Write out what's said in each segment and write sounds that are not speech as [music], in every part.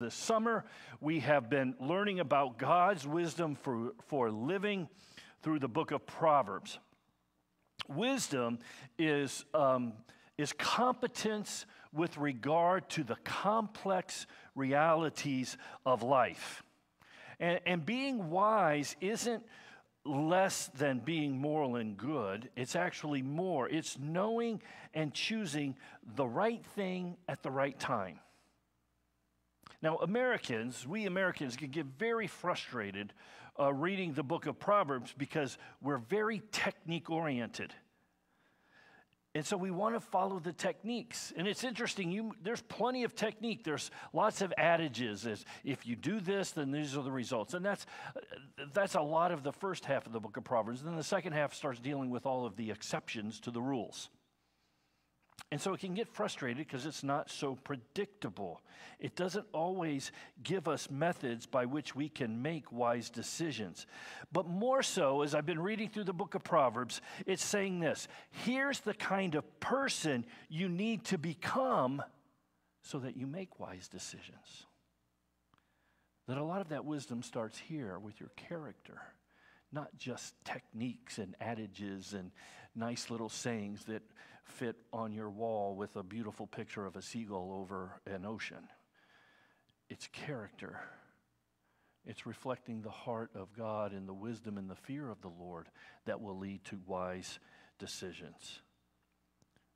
This summer, we have been learning about God's wisdom for, for living through the book of Proverbs. Wisdom is, um, is competence with regard to the complex realities of life. And, and being wise isn't less than being moral and good, it's actually more. It's knowing and choosing the right thing at the right time. Now, Americans, we Americans can get very frustrated uh, reading the book of Proverbs because we're very technique oriented. And so we want to follow the techniques. And it's interesting, you, there's plenty of technique. There's lots of adages as if you do this, then these are the results. And that's, that's a lot of the first half of the book of Proverbs. Then the second half starts dealing with all of the exceptions to the rules. And so it can get frustrated because it's not so predictable. It doesn't always give us methods by which we can make wise decisions. But more so, as I've been reading through the book of Proverbs, it's saying this here's the kind of person you need to become so that you make wise decisions. That a lot of that wisdom starts here with your character, not just techniques and adages and nice little sayings that fit on your wall with a beautiful picture of a seagull over an ocean. It's character. It's reflecting the heart of God and the wisdom and the fear of the Lord that will lead to wise decisions.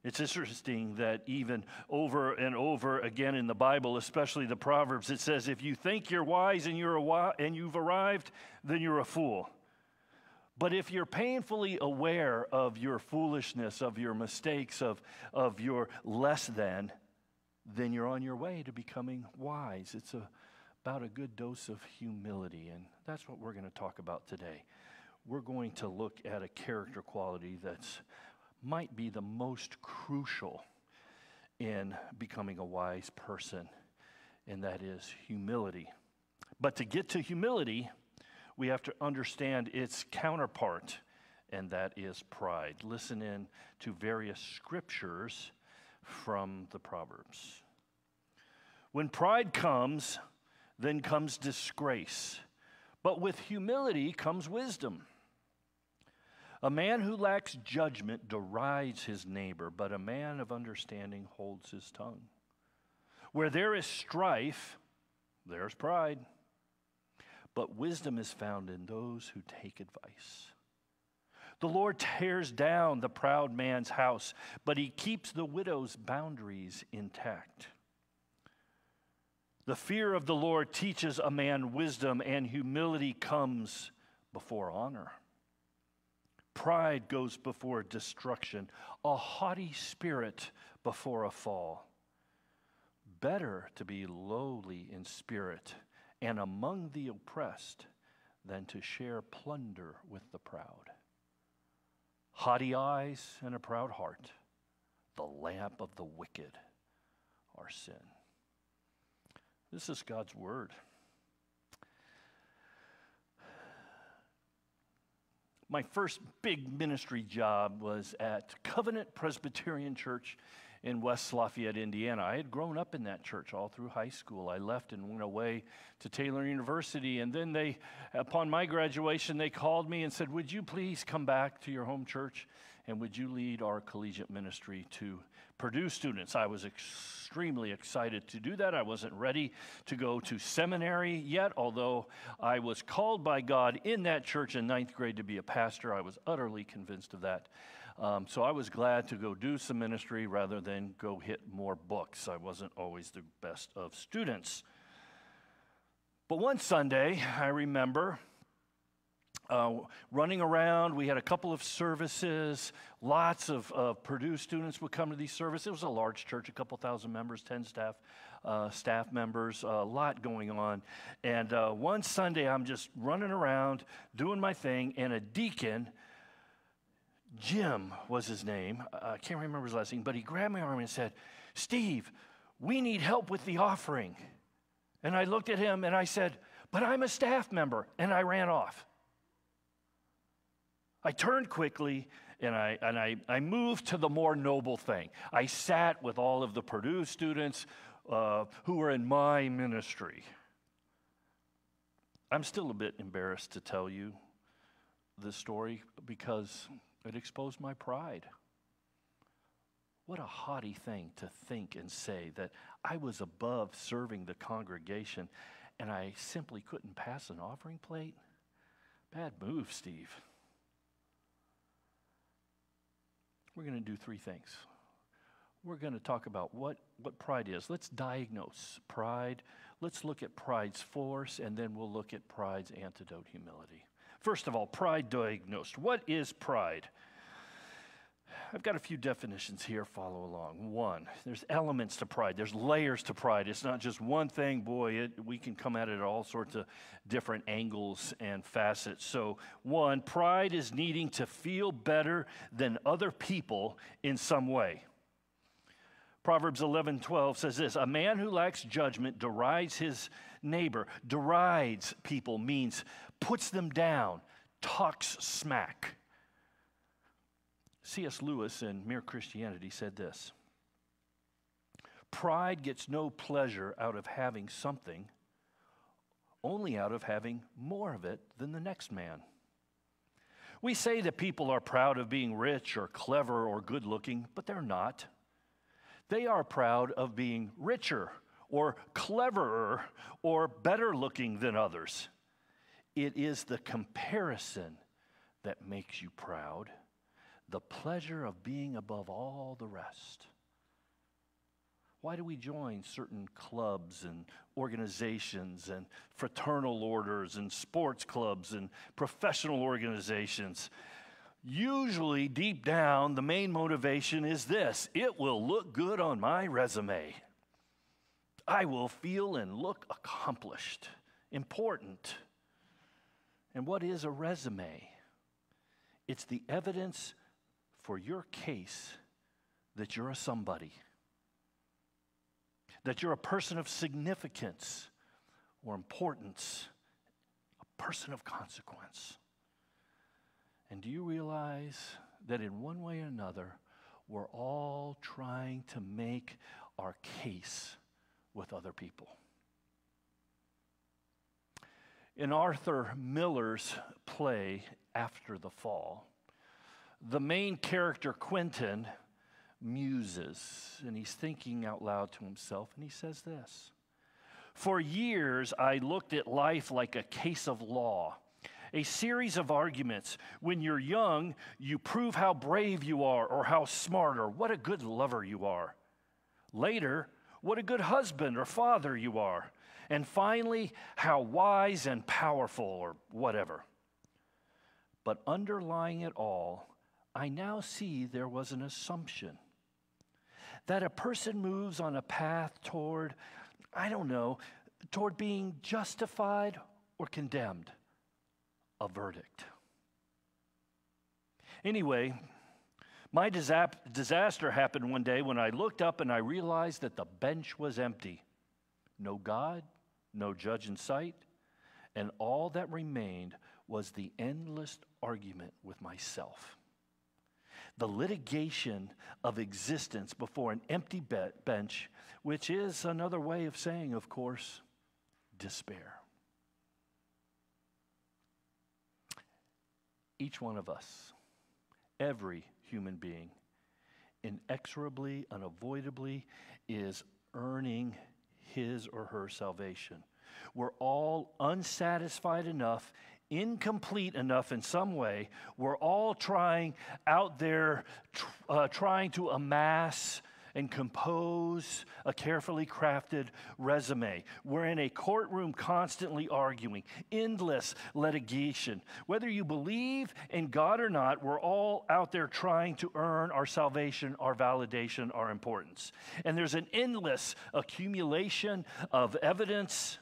It's interesting that even over and over again in the Bible, especially the Proverbs, it says, if you think you're wise and, you're a, and you've arrived, then you're a fool. But if you're painfully aware of your foolishness, of your mistakes, of, of your less than, then you're on your way to becoming wise. It's a, about a good dose of humility, and that's what we're going to talk about today. We're going to look at a character quality that's might be the most crucial in becoming a wise person, and that is humility. But to get to humility, we have to understand its counterpart, and that is pride. Listen in to various scriptures from the Proverbs. When pride comes, then comes disgrace, but with humility comes wisdom. A man who lacks judgment derides his neighbor, but a man of understanding holds his tongue. Where there is strife, there's pride. But wisdom is found in those who take advice. The Lord tears down the proud man's house, but he keeps the widow's boundaries intact. The fear of the Lord teaches a man wisdom, and humility comes before honor. Pride goes before destruction, a haughty spirit before a fall. Better to be lowly in spirit and among the oppressed than to share plunder with the proud. Haughty eyes and a proud heart, the lamp of the wicked are sin. This is God's word. My first big ministry job was at Covenant Presbyterian Church in West Lafayette, Indiana. I had grown up in that church all through high school. I left and went away to Taylor University. And then they, upon my graduation, they called me and said, Would you please come back to your home church and would you lead our collegiate ministry to Purdue students? I was extremely excited to do that. I wasn't ready to go to seminary yet, although I was called by God in that church in ninth grade to be a pastor. I was utterly convinced of that. Um, so I was glad to go do some ministry rather than go hit more books. I wasn't always the best of students. But one Sunday, I remember uh, running around. We had a couple of services. Lots of Purdue students would come to these services. It was a large church, a couple thousand members, 10 staff, uh, staff members, a lot going on. And uh, one Sunday, I'm just running around doing my thing, and a deacon Jim was his name. I can't remember his last name, but he grabbed my arm and said, Steve, we need help with the offering. And I looked at him and I said, But I'm a staff member. And I ran off. I turned quickly and I, and I, I moved to the more noble thing. I sat with all of the Purdue students uh, who were in my ministry. I'm still a bit embarrassed to tell you this story because it exposed my pride. What a haughty thing to think and say that I was above serving the congregation and I simply couldn't pass an offering plate. Bad move, Steve. We're going to do three things. We're going to talk about what, what pride is. Let's diagnose pride. Let's look at pride's force, and then we'll look at pride's antidote humility. First of all, pride diagnosed. What is pride? I've got a few definitions here. Follow along. One, there's elements to pride, there's layers to pride. It's not just one thing. Boy, it, we can come at it at all sorts of different angles and facets. So, one, pride is needing to feel better than other people in some way. Proverbs 11 12 says this A man who lacks judgment derides his neighbor. Derides people means puts them down, talks smack. C.S. Lewis in Mere Christianity said this Pride gets no pleasure out of having something, only out of having more of it than the next man. We say that people are proud of being rich or clever or good looking, but they're not. They are proud of being richer or cleverer or better looking than others. It is the comparison that makes you proud the pleasure of being above all the rest. Why do we join certain clubs and organizations and fraternal orders and sports clubs and professional organizations? Usually, deep down, the main motivation is this it will look good on my resume. I will feel and look accomplished, important. And what is a resume? It's the evidence for your case that you're a somebody, that you're a person of significance or importance, a person of consequence. And do you realize that in one way or another, we're all trying to make our case with other people? In Arthur Miller's play, After the Fall, the main character, Quentin, muses and he's thinking out loud to himself and he says this For years, I looked at life like a case of law. A series of arguments. When you're young, you prove how brave you are, or how smart, or what a good lover you are. Later, what a good husband or father you are. And finally, how wise and powerful, or whatever. But underlying it all I now see there was an assumption that a person moves on a path toward, I don't know, toward being justified or condemned, a verdict. Anyway, my disaster happened one day when I looked up and I realized that the bench was empty. No God, no judge in sight, and all that remained was the endless argument with myself the litigation of existence before an empty be- bench, which is another way of saying, of course, despair. Each one of us, every human being, inexorably, unavoidably is earning his or her salvation. We're all unsatisfied enough incomplete enough in some way. We're all trying out there, tr- uh, trying to amass and compose a carefully crafted resume. We're in a courtroom constantly arguing, endless litigation. Whether you believe in God or not, we're all out there trying to earn our salvation, our validation, our importance. And there's an endless accumulation of evidence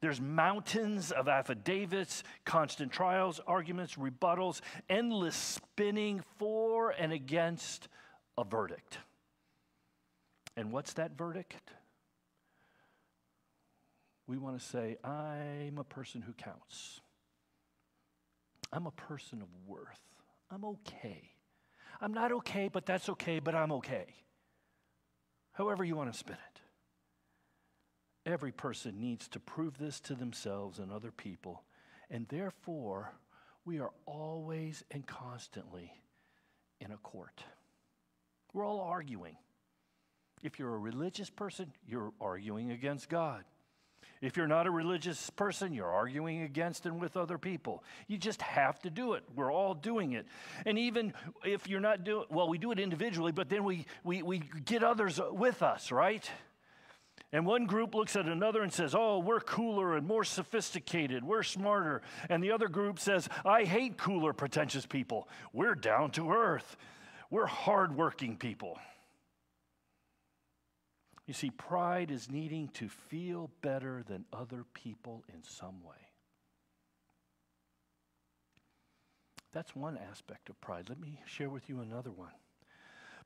there's mountains of affidavits, constant trials, arguments, rebuttals, endless spinning for and against a verdict. And what's that verdict? We want to say, I'm a person who counts. I'm a person of worth. I'm okay. I'm not okay, but that's okay, but I'm okay. However, you want to spin it. Every person needs to prove this to themselves and other people, and therefore, we are always and constantly in a court. We're all arguing. If you're a religious person, you're arguing against God. If you're not a religious person, you're arguing against and with other people. You just have to do it. We're all doing it. And even if you're not doing well, we do it individually, but then we, we, we get others with us, right? And one group looks at another and says, Oh, we're cooler and more sophisticated, we're smarter. And the other group says, I hate cooler, pretentious people. We're down to earth, we're hardworking people. You see, pride is needing to feel better than other people in some way. That's one aspect of pride. Let me share with you another one.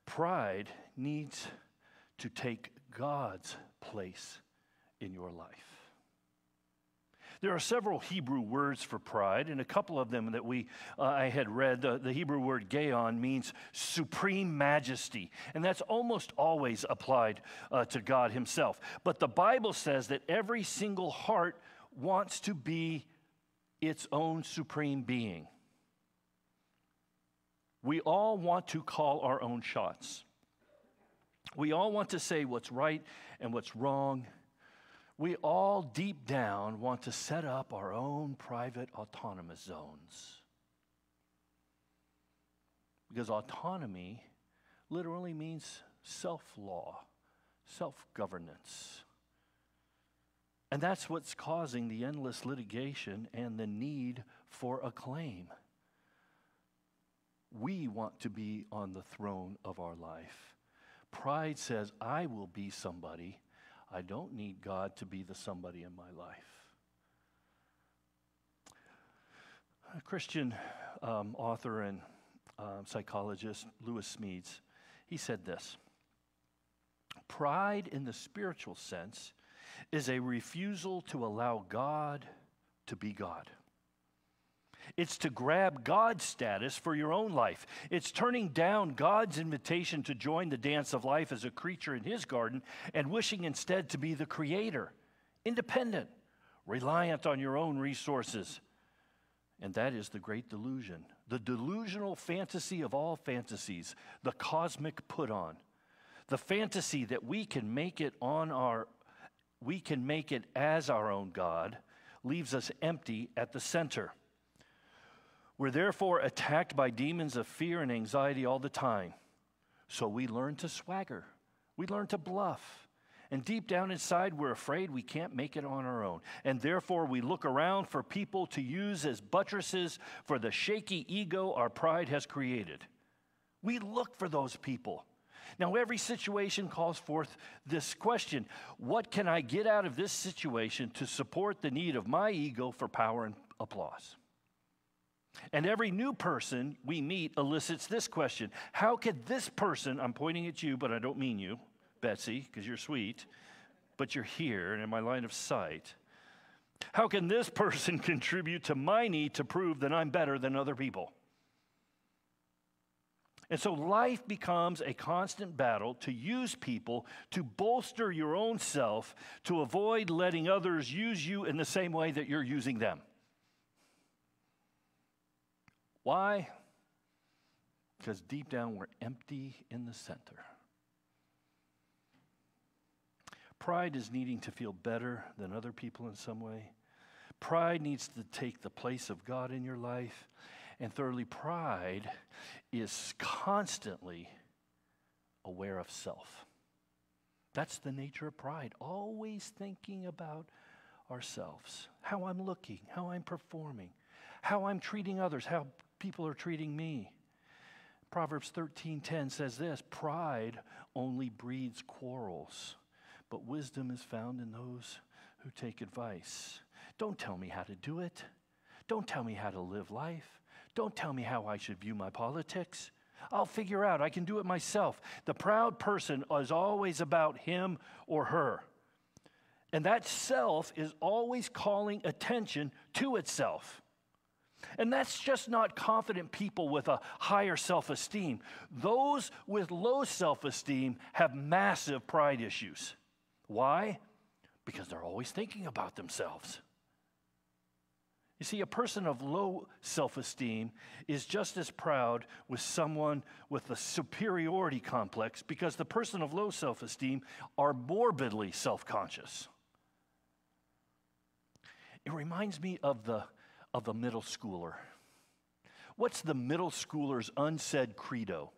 Pride needs to take God's place in your life. There are several Hebrew words for pride, and a couple of them that we uh, I had read. The, the Hebrew word "gaon" means supreme majesty, and that's almost always applied uh, to God Himself. But the Bible says that every single heart wants to be its own supreme being. We all want to call our own shots. We all want to say what's right and what's wrong. We all deep down want to set up our own private autonomous zones. Because autonomy literally means self law, self governance. And that's what's causing the endless litigation and the need for a claim. We want to be on the throne of our life. Pride says, I will be somebody. I don't need God to be the somebody in my life. A Christian um, author and um, psychologist, Lewis Smedes, he said this Pride in the spiritual sense is a refusal to allow God to be God. It's to grab God's status for your own life. It's turning down God's invitation to join the dance of life as a creature in His garden and wishing instead to be the creator, independent, reliant on your own resources. And that is the great delusion, the delusional fantasy of all fantasies, the cosmic put on. The fantasy that we can make it on our we can make it as our own God leaves us empty at the center. We're therefore attacked by demons of fear and anxiety all the time. So we learn to swagger, we learn to bluff. And deep down inside, we're afraid we can't make it on our own. And therefore, we look around for people to use as buttresses for the shaky ego our pride has created. We look for those people. Now, every situation calls forth this question What can I get out of this situation to support the need of my ego for power and applause? And every new person we meet elicits this question How could this person, I'm pointing at you, but I don't mean you, Betsy, because you're sweet, but you're here and in my line of sight. How can this person [laughs] contribute to my need to prove that I'm better than other people? And so life becomes a constant battle to use people to bolster your own self to avoid letting others use you in the same way that you're using them. Why? Because deep down we're empty in the center. Pride is needing to feel better than other people in some way. Pride needs to take the place of God in your life. And thirdly, pride is constantly aware of self. That's the nature of pride, always thinking about ourselves, how I'm looking, how I'm performing, how I'm treating others, how people are treating me. Proverbs 13:10 says this, pride only breeds quarrels, but wisdom is found in those who take advice. Don't tell me how to do it. Don't tell me how to live life. Don't tell me how I should view my politics. I'll figure out. I can do it myself. The proud person is always about him or her. And that self is always calling attention to itself. And that's just not confident people with a higher self esteem. Those with low self esteem have massive pride issues. Why? Because they're always thinking about themselves. You see, a person of low self esteem is just as proud with someone with a superiority complex because the person of low self esteem are morbidly self conscious. It reminds me of the, of the middle schooler. What's the middle schooler's unsaid credo?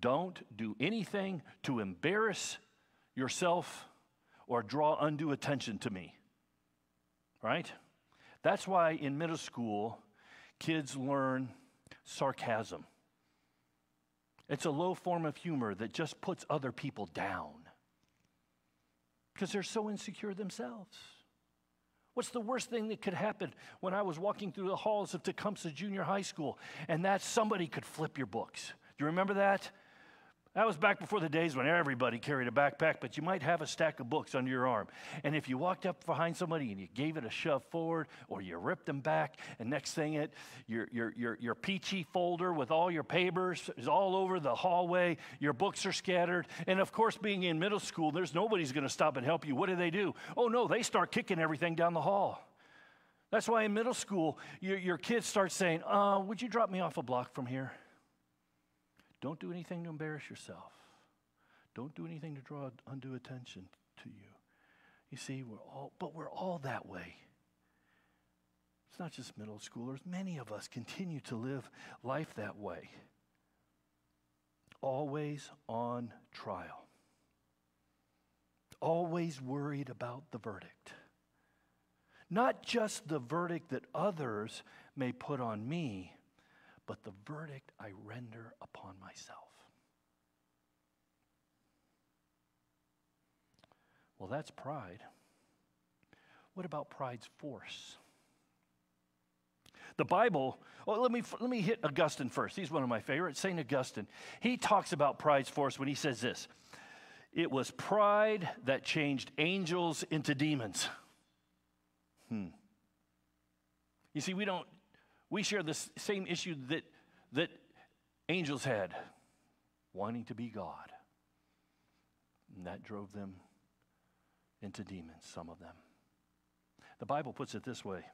Don't do anything to embarrass yourself or draw undue attention to me. Right? That's why in middle school, kids learn sarcasm. It's a low form of humor that just puts other people down because they're so insecure themselves. What's the worst thing that could happen when I was walking through the halls of Tecumseh Junior High School and that somebody could flip your books? Do you remember that? That was back before the days when everybody carried a backpack, but you might have a stack of books under your arm. And if you walked up behind somebody and you gave it a shove forward or you ripped them back, and next thing it, your, your, your, your Pee-Chee folder with all your papers is all over the hallway, your books are scattered. And of course, being in middle school, there's nobody's going to stop and help you. What do they do? Oh, no, they start kicking everything down the hall. That's why in middle school, your, your kids start saying, uh, Would you drop me off a block from here? Don't do anything to embarrass yourself. Don't do anything to draw undue attention to you. You see, we're all, but we're all that way. It's not just middle schoolers. Many of us continue to live life that way. Always on trial. Always worried about the verdict. Not just the verdict that others may put on me, but the verdict I render upon myself. Well, that's pride. What about pride's force? The Bible, well, let me, let me hit Augustine first. He's one of my favorites, St. Augustine. He talks about pride's force when he says this It was pride that changed angels into demons. Hmm. You see, we don't we share the same issue that, that angels had wanting to be God. And that drove them into demons, some of them. The Bible puts it this way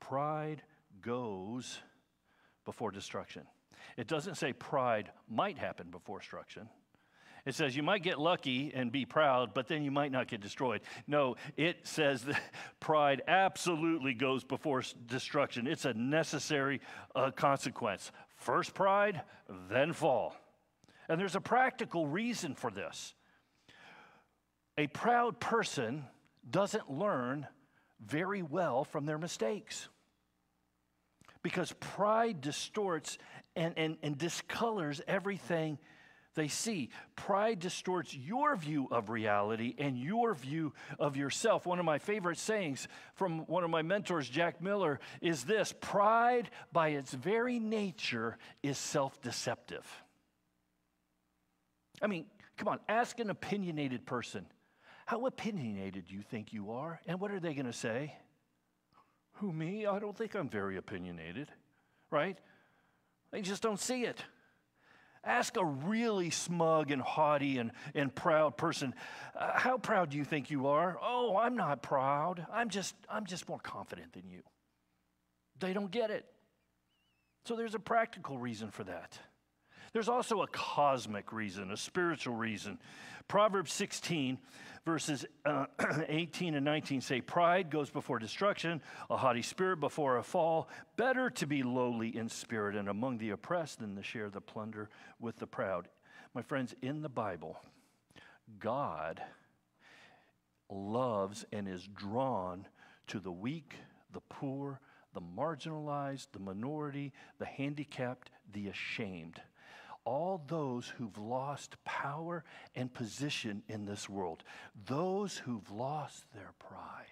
pride goes before destruction. It doesn't say pride might happen before destruction. It says you might get lucky and be proud, but then you might not get destroyed. No, it says that [laughs] pride absolutely goes before destruction. It's a necessary uh, consequence. First pride, then fall. And there's a practical reason for this. A proud person doesn't learn very well from their mistakes because pride distorts and, and, and discolors everything they see. Pride distorts your view of reality and your view of yourself. One of my favorite sayings from one of my mentors, Jack Miller, is this Pride, by its very nature, is self deceptive. I mean, come on, ask an opinionated person, how opinionated do you think you are? And what are they going to say? Who, me? I don't think I'm very opinionated, right? They just don't see it. Ask a really smug and haughty and, and proud person, uh, how proud do you think you are? Oh, I'm not proud. I'm just, I'm just more confident than you. They don't get it. So there's a practical reason for that. There's also a cosmic reason, a spiritual reason. Proverbs 16 verses uh, [clears throat] 18 and 19 say, Pride goes before destruction, a haughty spirit before a fall. Better to be lowly in spirit and among the oppressed than to share the plunder with the proud. My friends, in the Bible, God loves and is drawn to the weak, the poor, the marginalized, the minority, the handicapped, the ashamed all those who've lost power and position in this world, those who've lost their pride.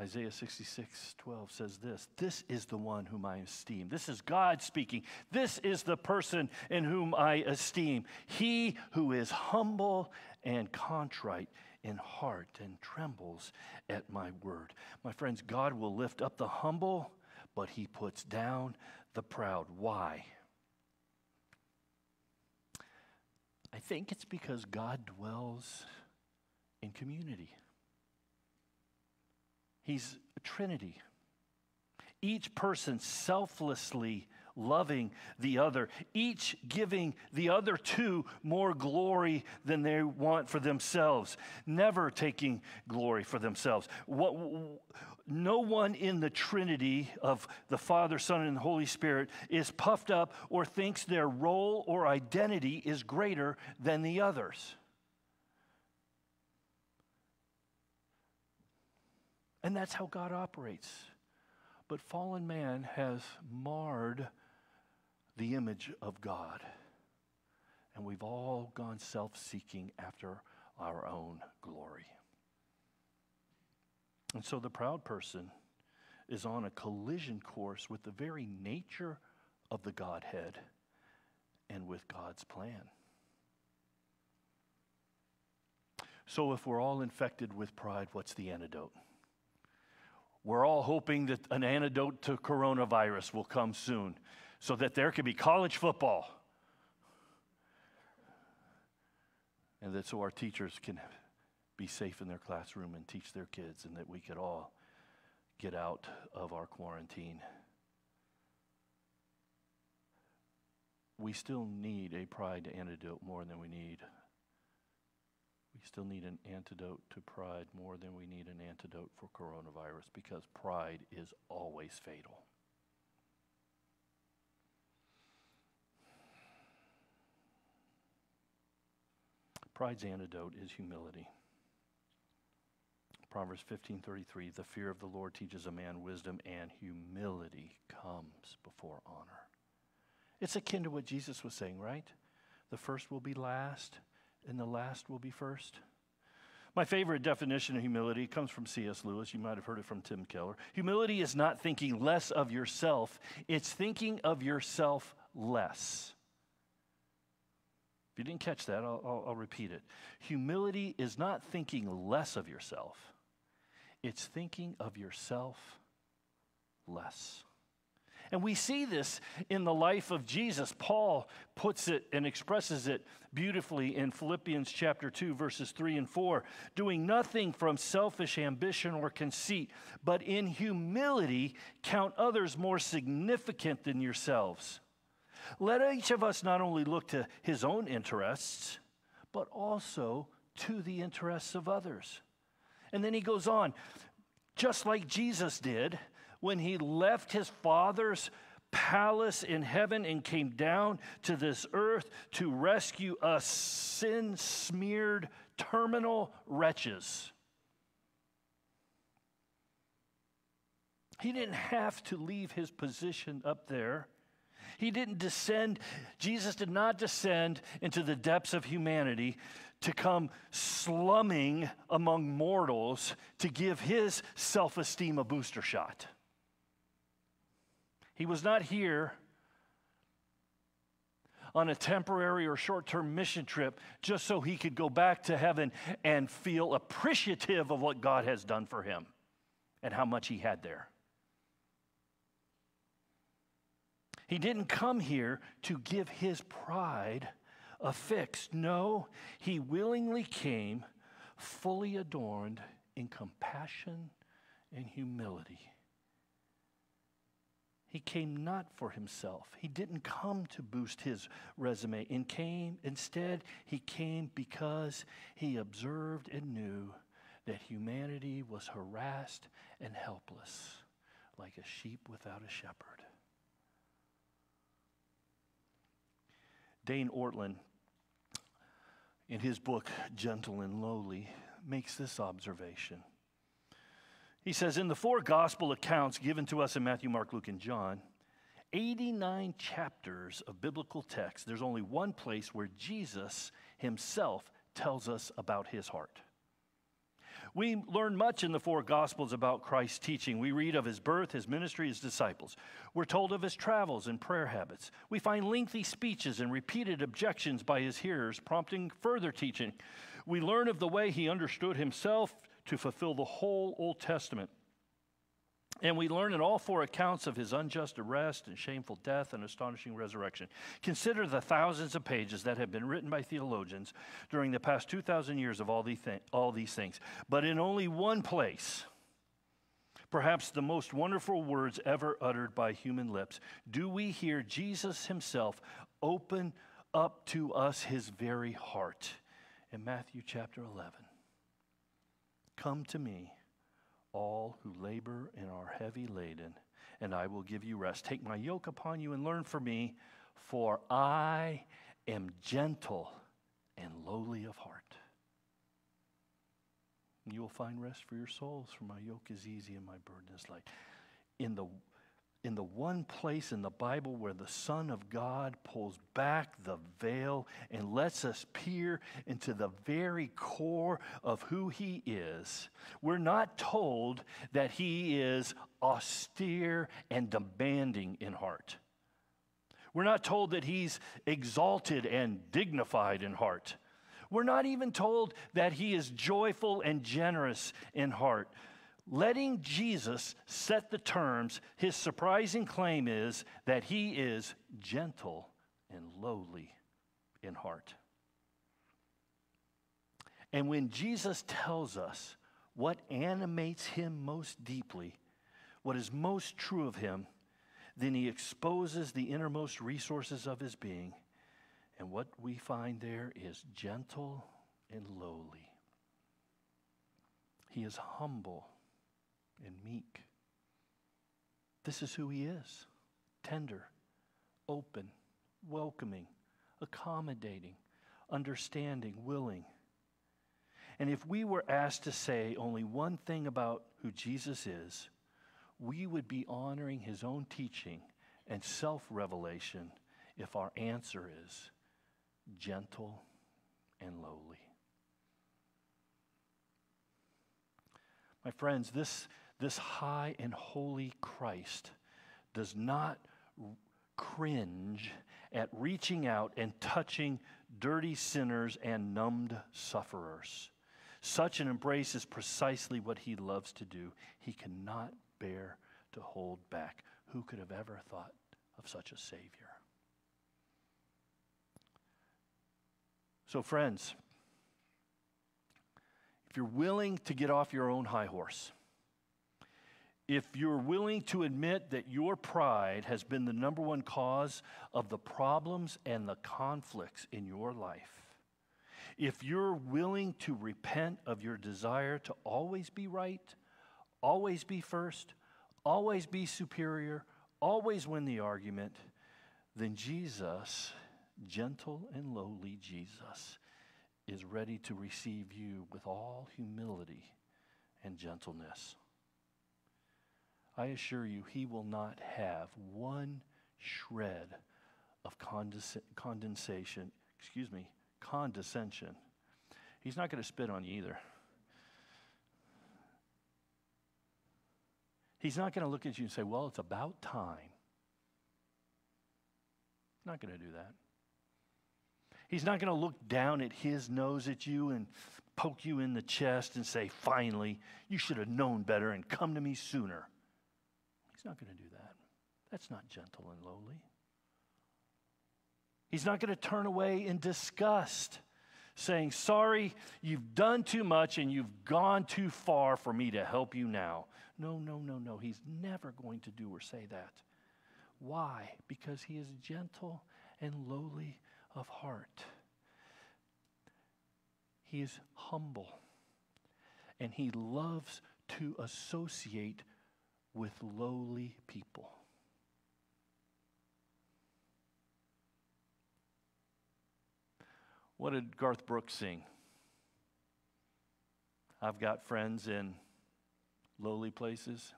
Isaiah 66, 12 says this This is the one whom I esteem. This is God speaking. This is the person in whom I esteem. He who is humble and contrite in heart and trembles at my word. My friends, God will lift up the humble but he puts down the proud. Why? I think it's because God dwells in community. He's a trinity. Each person selflessly loving the other, each giving the other two more glory than they want for themselves, never taking glory for themselves. What, no one in the Trinity of the Father, Son, and Holy Spirit is puffed up or thinks their role or identity is greater than the others. And that's how God operates. But fallen man has marred the image of God. And we've all gone self seeking after our own glory. And so the proud person is on a collision course with the very nature of the Godhead and with God's plan. So, if we're all infected with pride, what's the antidote? We're all hoping that an antidote to coronavirus will come soon so that there can be college football. And that so our teachers can be safe in their classroom and teach their kids, and that we could all get out of our quarantine. We still need a pride antidote more than we need. We still need an antidote to pride more than we need an antidote for coronavirus because pride is always fatal. Pride's antidote is humility. Proverbs 15:33 The fear of the Lord teaches a man wisdom and humility comes before honor. It's akin to what Jesus was saying, right? The first will be last and the last will be first. My favorite definition of humility comes from C.S. Lewis. You might have heard it from Tim Keller. Humility is not thinking less of yourself, it's thinking of yourself less. If you didn't catch that, I'll, I'll, I'll repeat it. Humility is not thinking less of yourself, it's thinking of yourself less. And we see this in the life of Jesus. Paul puts it and expresses it beautifully in Philippians chapter 2, verses 3 and 4 doing nothing from selfish ambition or conceit, but in humility count others more significant than yourselves. Let each of us not only look to his own interests, but also to the interests of others. And then he goes on, just like Jesus did when he left his Father's palace in heaven and came down to this earth to rescue us sin smeared terminal wretches. He didn't have to leave his position up there. He didn't descend, Jesus did not descend into the depths of humanity to come slumming among mortals to give his self esteem a booster shot. He was not here on a temporary or short term mission trip just so he could go back to heaven and feel appreciative of what God has done for him and how much he had there. He didn't come here to give his pride a fix. No, he willingly came fully adorned in compassion and humility. He came not for himself. He didn't come to boost his resume. And came instead, he came because he observed and knew that humanity was harassed and helpless, like a sheep without a shepherd. Dane Ortlund, in his book, Gentle and Lowly, makes this observation. He says, In the four gospel accounts given to us in Matthew, Mark, Luke, and John, 89 chapters of biblical text, there's only one place where Jesus himself tells us about his heart. We learn much in the four Gospels about Christ's teaching. We read of his birth, his ministry, his disciples. We're told of his travels and prayer habits. We find lengthy speeches and repeated objections by his hearers, prompting further teaching. We learn of the way he understood himself to fulfill the whole Old Testament. And we learn in all four accounts of his unjust arrest and shameful death and astonishing resurrection. Consider the thousands of pages that have been written by theologians during the past 2,000 years of all these, th- all these things. But in only one place, perhaps the most wonderful words ever uttered by human lips, do we hear Jesus himself open up to us his very heart in Matthew chapter 11. Come to me all who labor and are heavy laden, and I will give you rest. Take my yoke upon you and learn from me, for I am gentle and lowly of heart. And you will find rest for your souls, for my yoke is easy and my burden is light. In the in the one place in the Bible where the Son of God pulls back the veil and lets us peer into the very core of who He is. We're not told that He is austere and demanding in heart. We're not told that He's exalted and dignified in heart. We're not even told that He is joyful and generous in heart letting Jesus set the terms, his surprising claim is that he is gentle and lowly in heart. And when Jesus tells us what animates him most deeply, what is most true of him, then he exposes the innermost resources of his being. And what we find there is gentle and lowly. He is humble and meek. This is who he is tender, open, welcoming, accommodating, understanding, willing. And if we were asked to say only one thing about who Jesus is, we would be honoring his own teaching and self revelation if our answer is gentle and lowly. My friends, this this high and holy Christ does not cringe at reaching out and touching dirty sinners and numbed sufferers. Such an embrace is precisely what he loves to do. He cannot bear to hold back. Who could have ever thought of such a Savior? So, friends, if you're willing to get off your own high horse, if you're willing to admit that your pride has been the number one cause of the problems and the conflicts in your life, if you're willing to repent of your desire to always be right, always be first, always be superior, always win the argument, then Jesus, gentle and lowly Jesus, is ready to receive you with all humility and gentleness. I assure you, he will not have one shred of condensation, excuse me, condescension. He's not going to spit on you either. He's not going to look at you and say, Well, it's about time. Not going to do that. He's not going to look down at his nose at you and poke you in the chest and say, Finally, you should have known better and come to me sooner. He's not going to do that. That's not gentle and lowly. He's not going to turn away in disgust, saying, Sorry, you've done too much and you've gone too far for me to help you now. No, no, no, no. He's never going to do or say that. Why? Because he is gentle and lowly of heart. He is humble and he loves to associate with lowly people. What did Garth Brooks sing? I've got friends in lowly places.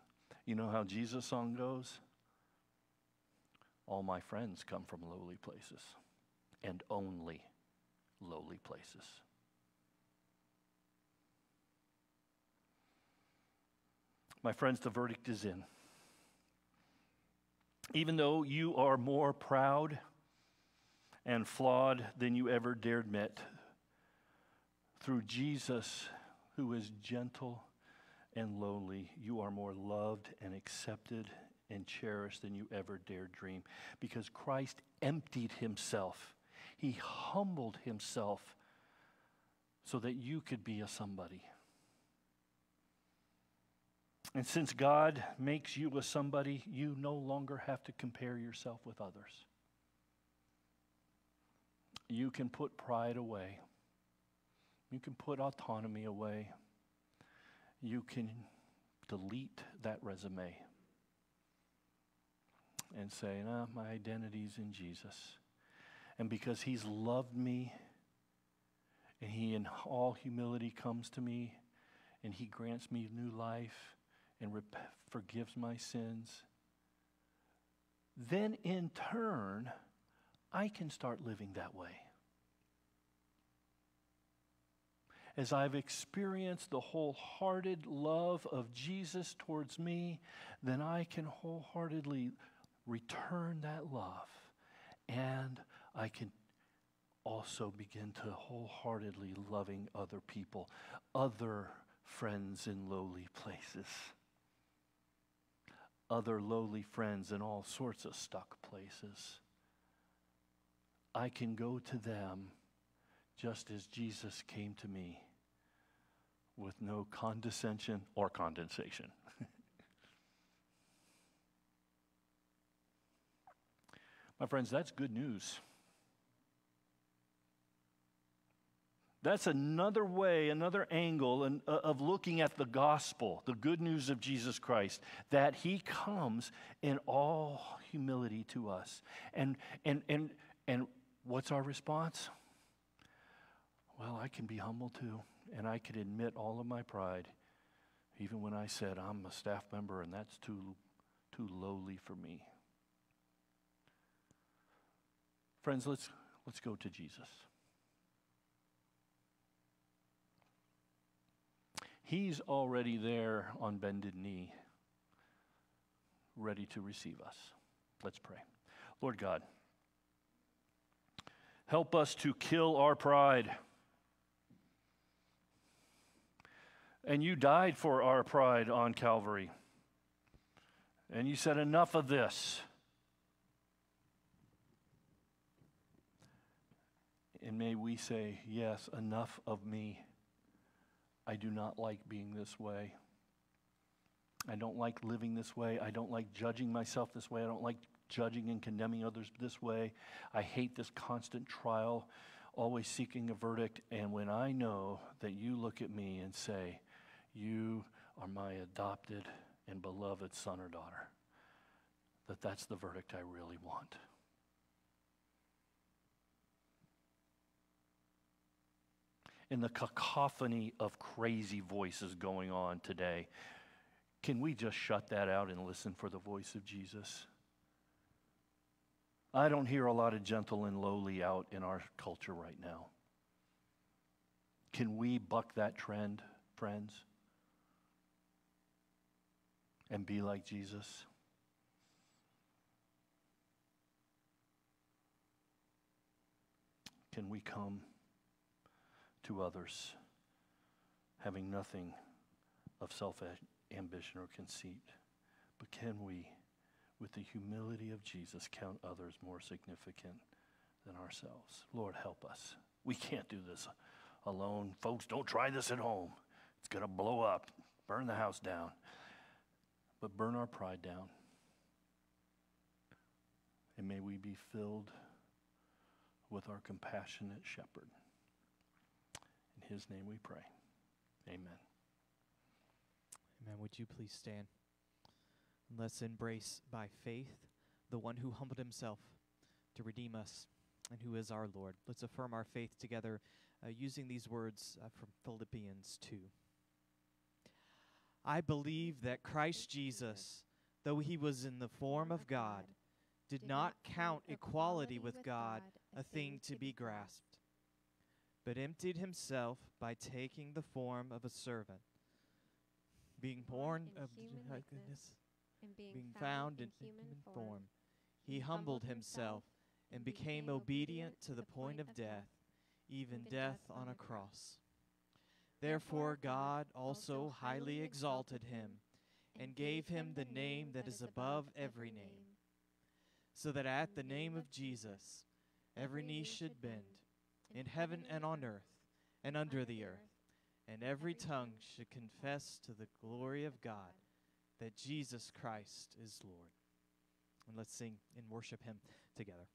You know how Jesus' song goes? All my friends come from lowly places and only lowly places. My friends, the verdict is in. Even though you are more proud and flawed than you ever dared admit, through Jesus, who is gentle and lowly, you are more loved and accepted and cherished than you ever dared dream because Christ emptied himself. He humbled himself so that you could be a somebody. And since God makes you a somebody, you no longer have to compare yourself with others. You can put pride away. You can put autonomy away. You can delete that resume and say, no, my identity's in Jesus. And because he's loved me, and he in all humility comes to me, and he grants me new life and rep- forgives my sins, then in turn, I can start living that way. As I've experienced the wholehearted love of Jesus towards me, then I can wholeheartedly return that love. And I can also begin to wholeheartedly loving other people, other friends in lowly places, other lowly friends in all sorts of stuck places. I can go to them just as Jesus came to me with no condescension or condensation. [laughs] My friends, that's good news. That's another way, another angle uh, of looking at the gospel, the good news of Jesus Christ, that he comes in all humility to us. And, and, and, and what's our response? Well, I can be humble too, and I can admit all of my pride, even when I said I'm a staff member and that's too, too lowly for me. Friends, let's, let's go to Jesus. He's already there on bended knee, ready to receive us. Let's pray. Lord God, help us to kill our pride. And you died for our pride on Calvary. And you said, Enough of this. And may we say, Yes, enough of me. I do not like being this way. I don't like living this way. I don't like judging myself this way. I don't like judging and condemning others this way. I hate this constant trial, always seeking a verdict. And when I know that you look at me and say, You are my adopted and beloved son or daughter, that that's the verdict I really want. In the cacophony of crazy voices going on today. Can we just shut that out and listen for the voice of Jesus? I don't hear a lot of gentle and lowly out in our culture right now. Can we buck that trend, friends? And be like Jesus? Can we come to others, having nothing of self ambition or conceit. But can we, with the humility of Jesus, count others more significant than ourselves? Lord, help us. We can't do this alone. Folks, don't try this at home. It's going to blow up, burn the house down. But burn our pride down. And may we be filled with our compassionate shepherd. His name we pray. Amen. Amen. Would you please stand? Let's embrace by faith the one who humbled himself to redeem us and who is our Lord. Let's affirm our faith together uh, using these words uh, from Philippians 2. I believe that Christ Jesus, though he was in the form of God, did not count equality with God a thing to be grasped but emptied himself by taking the form of a servant, being born, of goodness, and being, being found, found in, in human form, form, he humbled himself and became obedient to the point of death, even death on a cross. Therefore, God also highly exalted him and gave him the name that is above every name, so that at the name of Jesus every knee should bend, in heaven and on earth and under the earth, and every tongue should confess to the glory of God that Jesus Christ is Lord. And let's sing and worship him together.